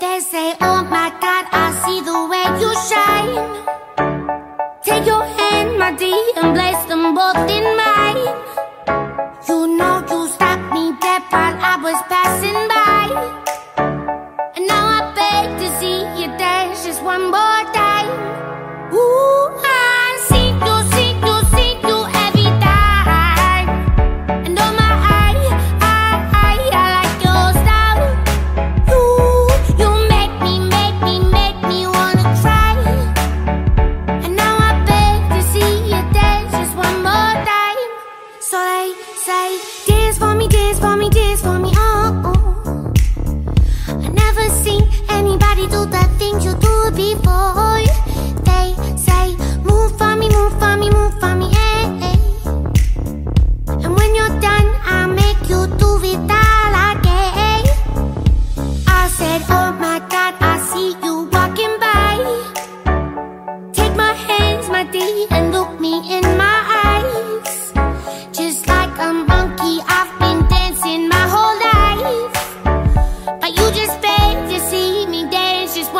They say, oh my God, I see the way you shine. Take your hand, my dear, and place them both in mine. You know you stopped me dead while I was passing by. Dance for me, dance for me, dance for me, oh, oh. I never seen anybody do the things you do before They say, move for me, move for me, move for me, hey. And when you're done, I'll make you do it all again I said, oh my God, I see you walking by Take my hands, my D, and look me in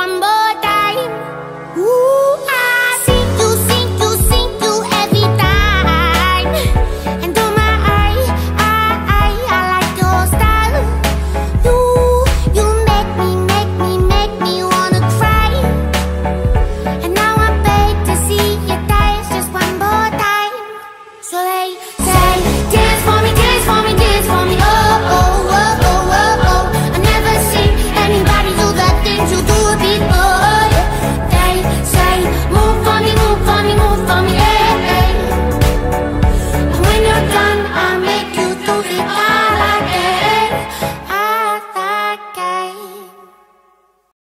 one, more.